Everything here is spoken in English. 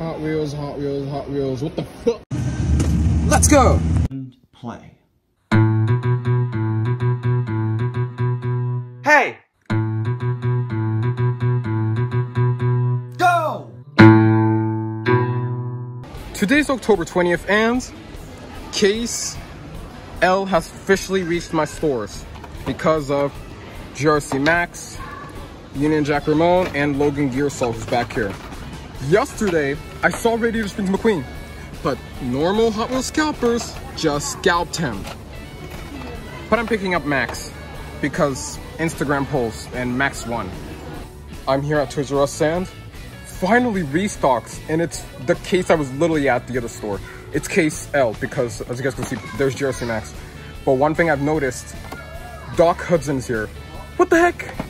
Hot Wheels, Hot Wheels, Hot Wheels. What the fuck? Let's go! And play. Hey! Go! Today's October 20th and Case L has officially reached my stores because of GRC Max, Union Jack Ramon, and Logan Gearsall who's back here. Yesterday, I saw Radiator Springs McQueen, but normal Hot Wheels scalpers just scalped him. But I'm picking up Max because Instagram polls and Max won. I'm here at Toys R Us Sand. Finally restocks, and it's the case I was literally at the other store. It's case L because, as you guys can see, there's GRC Max. But one thing I've noticed, Doc Hudson's here. What the heck?